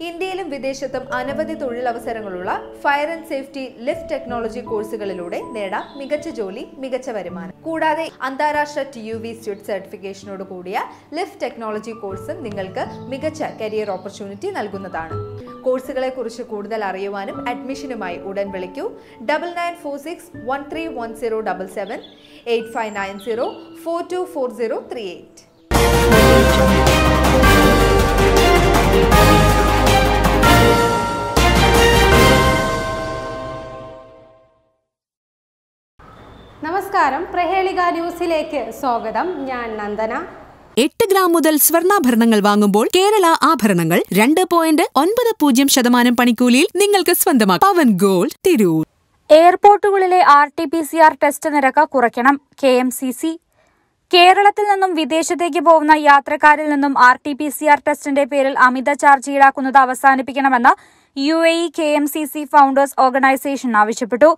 ഇന്ത്യയിലും വിദേശത്തും അനവധി തൊഴിലവസരങ്ങളുള്ള fire and safety lift technology കോഴ്സുകളിലൂടെ നേടാം മികച്ച ജോലി മികച്ച വരുമാനം. കൂടാതെ അന്താരാഷ്ട്ര ടി യു വി സ്റ്റുഡ് സർട്ടിഫിക്കേഷനോട് കൂടിയ ലിഫ്റ്റ് ടെക്നോളജി കോഴ്സും നിങ്ങൾക്ക് മികച്ച കരിയർ ഓപ്പർച്യൂണിറ്റി നൽകുന്നതാണ്. കോഴ്സുകളെ കുറിച്ച് കൂടുതൽ അറിയുവാനും അഡ്മിഷനുമായി ഉടൻ വിളിക്കൂ. Double nine four six one three one zero double seven eight five nine zero four two four zero three eight നമസ്കാരം. പ്രഹേളിക ന്യൂസിലേക്ക് സ്വാഗതം. ഞാൻ നന്ദന. എട്ട് ഗ്രാം മുതൽ സ്വർണാഭരണങ്ങൾ വാങ്ങുമ്പോൾ കേരള ആഭരണങ്ങൾ രണ്ട് പോയിന്റ് ഒൻപത് പൂജ്യം ശതമാനം പണിക്കൂലിയിൽ നിങ്ങൾക്ക് സ്വന്തമാക്കാം. പവൻ gold Tirur. എയർപോർട്ടുകളിലെ R T P C R test നിരക്ക് കുറയ്ക്കണം. K M C C. കേരളത്തിൽ നിന്നും വിദേശത്തേക്ക് പോകുന്ന യാത്രക്കാരിൽ നിന്നും R T P C R ടെസ്റ്റിന്റെ പേരിൽ അമിത ചാർജ് ഈടാക്കുന്നത് അവസാനിപ്പിക്കണമെന്ന് U A E K M C C founders organisation ആവശ്യപ്പെട്ടു.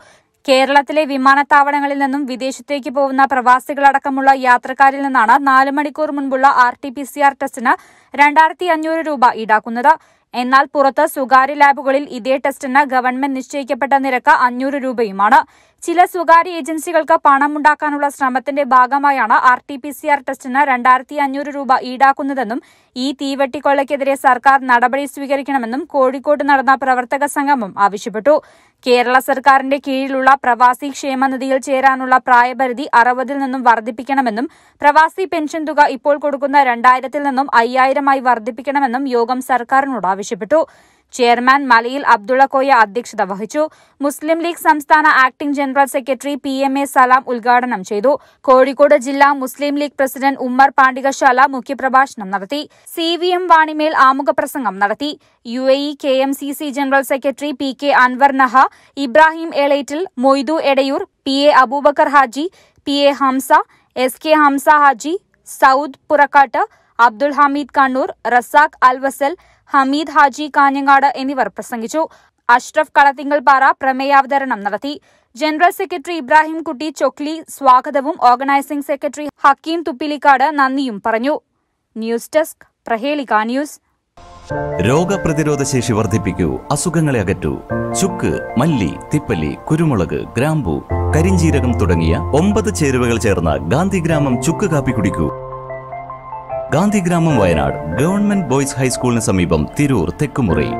കേരളത്തിലെ വിമാനത്താവളങ്ങളിൽ നിന്നും വിദേശത്തേക്ക് പോകുന്ന പ്രവാസികളടക്കമുള്ള യാത്രക്കാരിൽ നിന്നാണ് നാല് മണിക്കൂർ മുൻപുള്ള R T P C R ടെസ്റ്റിന് രണ്ടായിരത്തി അഞ്ഞൂറ് രൂപ ഈടാക്കുന്നത്. എന്നാൽ പുറത്ത് സ്വകാര്യ ലാബുകളിൽ ഇതേ ടെസ്റ്റിന് ഗവൺമെന്റ് നിശ്ചയിക്കപ്പെട്ട നിരക്ക് അഞ്ഞൂറ് രൂപയുമാണ്. ചില സ്വകാര്യ ഏജൻസികൾക്ക് പണമുണ്ടാക്കാനുള്ള ശ്രമത്തിന്റെ ഭാഗമായാണ് R T P C R ടെസ്റ്റിന് രണ്ടായിരത്തി അഞ്ഞൂറ് രൂപ ഈടാക്കുന്നതെന്നും ഈ തീവെട്ടിക്കൊള്ളയ്ക്കെതിരെ സർക്കാർ നടപടി സ്വീകരിക്കണമെന്നും കോഴിക്കോട് നടന്ന പ്രവർത്തക സംഗമം ആവശ്യപ്പെട്ടു. കേരള സർക്കാരിന്റെ കീഴിലുള്ള പ്രവാസി ക്ഷേമനിധിയിൽ ചേരാനുള്ള പ്രായപരിധി അറുപതിൽ നിന്നും വർദ്ധിപ്പിക്കണമെന്നും പ്രവാസി പെൻഷൻ തുക ഇപ്പോൾ കൊടുക്കുന്ന രണ്ടായിരത്തിൽ നിന്നും അയ്യായിരമായി വർദ്ധിപ്പിക്കണമെന്നും യോഗം സർക്കാരിനോട് ആവശ്യപ്പെട്ടു. ചെയർമാൻ മലയിൽ അബ്ദുള്ള കോയ അധ്യക്ഷത വഹിച്ചു. മുസ്ലിം ലീഗ് സംസ്ഥാന acting general secretary P M A Salam ഉദ്ഘാടനം ചെയ്തു. കോഴിക്കോട് ജില്ലാ മുസ്ലിം ലീഗ് പ്രസിഡന്റ് ഉമ്മർ പാണ്ഡികശാല മുഖ്യപ്രഭാഷണം നടത്തി. സി വി എം വാണിമേൽ ആമുഖ പ്രസംഗം നടത്തി. U A E K M C C general secretary P K Anwar Naha Ibrahim Elettil Moidu Edayur P A Abubakar Haji P A Hamza S K Hamza Haji Saud Purakkattu Abdul Hameed Kannur Razak Alwasal Hameed Haji Kanhangad എന്നിവർ പ്രസംഗിച്ചു. അഷ്റഫ് കളത്തിങ്കൽപാറ പ്രമേയാവതരണം നടത്തി. General secretary Ibrahim Kutty Chokli സ്വാഗതവും organising secretary Hakeem Thuppilikkad നന്ദിയും പറഞ്ഞു. News desk Prahelika news. രോഗപ്രതിരോധ ശേഷി വർദ്ധിപ്പിക്കൂ അസുഖങ്ങളെ അകറ്റൂ. ചുക്ക് മല്ലി തിപ്പല്ലി കുരുമുളക് ഗ്രാമ്പു കരിഞ്ചീരകം തുടങ്ങിയ ഒമ്പത് ചേരുവകൾ ചേർന്ന ഗാന്ധിഗ്രാമം ചുക്ക് കാപ്പി കുടിക്കൂ. ഗാന്ധിഗ്രാമം വയനാട് ഗവൺമെന്റ് ബോയ്സ് ഹൈസ്കൂളിന് സമീപം തിരൂർ തെക്കുമുറി.